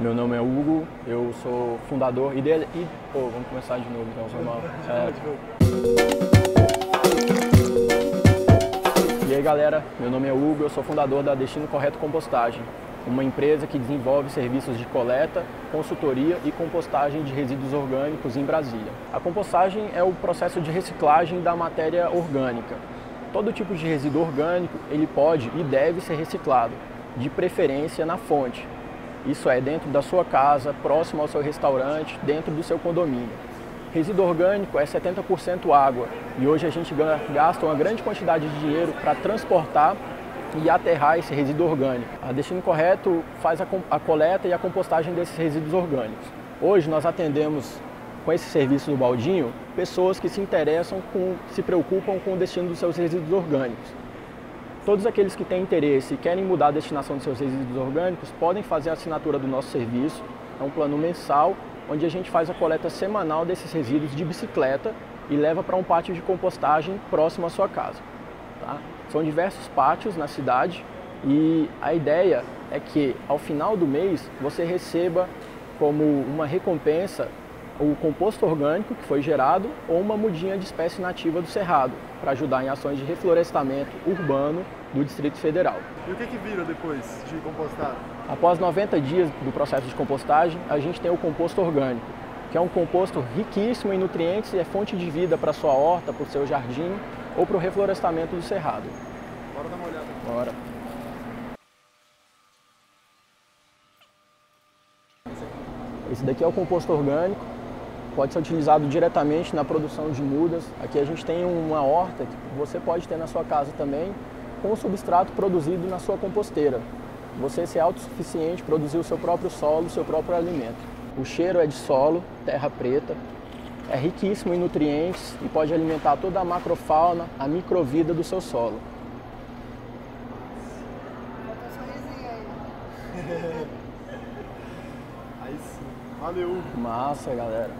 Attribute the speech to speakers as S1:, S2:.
S1: Meu nome é Hugo, eu sou fundador e dele. E, pô, vamos começar de novo então, foi mal. É. E aí galera, meu nome é Hugo, eu sou fundador da Destino Correto Compostagem, uma empresa que desenvolve serviços de coleta, consultoria e compostagem de resíduos orgânicos em Brasília. A compostagem é o processo de reciclagem da matéria orgânica. Todo tipo de resíduo orgânico ele pode e deve ser reciclado, de preferência na fonte, isso é, dentro da sua casa, próximo ao seu restaurante, dentro do seu condomínio. Resíduo orgânico é 70% água e hoje a gente gasta uma grande quantidade de dinheiro para transportar e aterrar esse resíduo orgânico. A Destino Correto faz a, coleta e a compostagem desses resíduos orgânicos. Hoje nós atendemos com esse serviço do baldinho pessoas que se interessam, com, se preocupam com o destino dos seus resíduos orgânicos. Todos aqueles que têm interesse e querem mudar a destinação de seus resíduos orgânicos podem fazer a assinatura do nosso serviço. É um plano mensal, onde a gente faz a coleta semanal desses resíduos de bicicleta e leva para um pátio de compostagem próximo à sua casa. Tá? São diversos pátios na cidade e a ideia é que ao final do mês você receba como uma recompensa o composto orgânico que foi gerado ou uma mudinha de espécie nativa do cerrado, para ajudar em ações de reflorestamento urbano do Distrito Federal.
S2: E o que, que vira depois de compostar?
S1: Após 90 dias do processo de compostagem, a gente tem o composto orgânico, que é um composto riquíssimo em nutrientes e é fonte de vida para a sua horta, para o seu jardim ou para o reflorestamento do cerrado.
S2: Bora dar uma olhada.
S1: Bora. Esse daqui é o composto orgânico, pode ser utilizado diretamente na produção de mudas. Aqui a gente tem uma horta que você pode ter na sua casa também, com o substrato produzido na sua composteira. Você ser autossuficiente, produzir o seu próprio solo, o seu próprio alimento. O cheiro é de solo, terra preta, é riquíssimo em nutrientes e pode alimentar toda a macrofauna, a microvida do seu solo.
S2: aí sim. Valeu.
S1: Massa, galera.